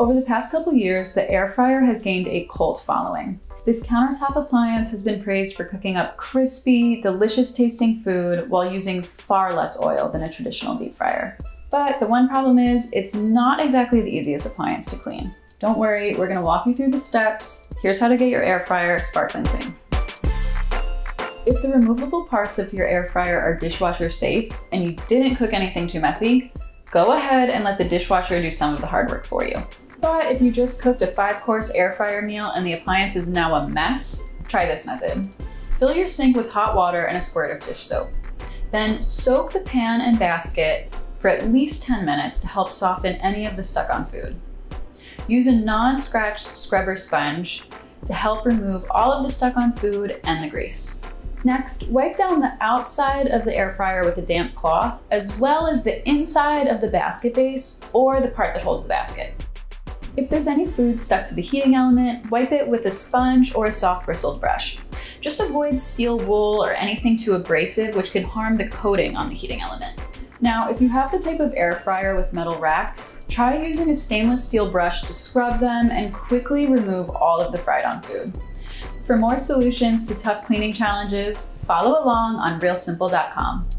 Over the past couple years, the air fryer has gained a cult following. This countertop appliance has been praised for cooking up crispy, delicious tasting food while using far less oil than a traditional deep fryer. But the one problem is, it's not exactly the easiest appliance to clean. Don't worry, we're gonna walk you through the steps. Here's how to get your air fryer sparkling clean. If the removable parts of your air fryer are dishwasher safe and you didn't cook anything too messy, go ahead and let the dishwasher do some of the hard work for you. But if you just cooked a five course air fryer meal and the appliance is now a mess, try this method. Fill your sink with hot water and a squirt of dish soap. Then soak the pan and basket for at least 10 minutes to help soften any of the stuck on food. Use a non-scratch scrubber sponge to help remove all of the stuck on food and the grease. Next, wipe down the outside of the air fryer with a damp cloth, as well as the inside of the basket base or the part that holds the basket. If there's any food stuck to the heating element, wipe it with a sponge or a soft bristled brush. Just avoid steel wool or anything too abrasive which can harm the coating on the heating element. Now, if you have the type of air fryer with metal racks, try using a stainless steel brush to scrub them and quickly remove all of the fried on food. For more solutions to tough cleaning challenges, follow along on realsimple.com.